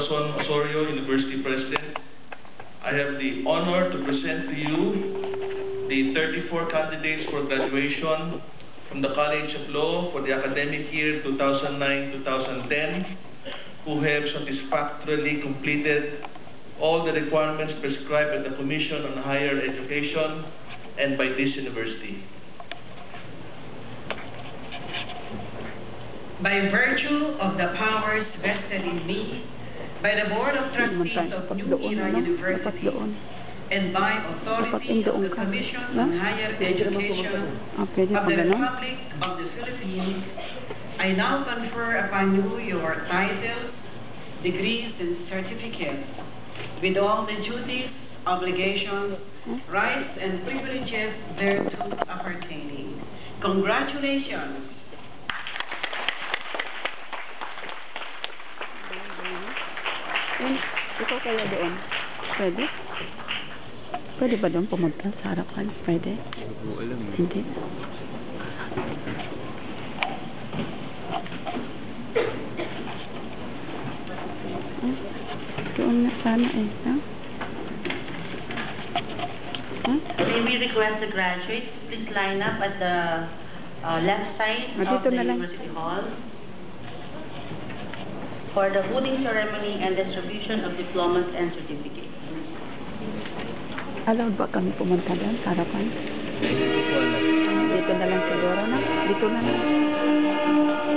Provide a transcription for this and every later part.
Corazon Osorio, University President. I have the honor to present to you the 34 candidates for graduation from the College of Law for the academic year 2009-2010 who have satisfactorily completed all the requirements prescribed by the Commission on Higher Education and by this university. by virtue of the powers vested in me by the Board of Trustees of New Era University and by authority of the Commission on Higher Education Ah, of the? Republic of the Philippines, I now confer upon you your titles, degrees, and certificates with all the duties, obligations, rights, and privileges thereto appertaining. Congratulations! Eh, ikaw kaya doon? Pwede? Pwede ba doon pumunta sa harapan? Pwede? Hindi. Ah, doon na sana eh. Ha? Ha? May we request the graduates please line up at the uh, left side Ah, of the na lang. University Hall for the voting ceremony and distribution of diplomas and certificates. Allowed ba kami pumunta doon sa harapan? Dito na lang siguro na. Dito na lang.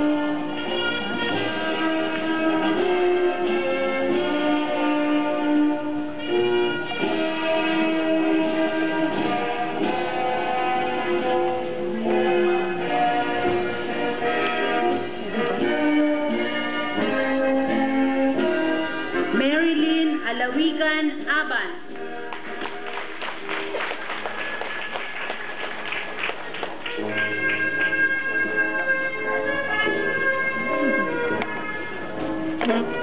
Alawigan Aban.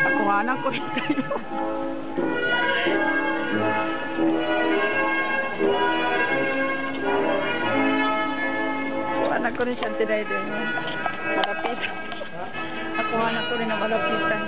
Nakuhanan ko rin kayo. Nakuhanan ko rin siya tinay din. Malapit. Nakuhanan ko rin ang malapitan.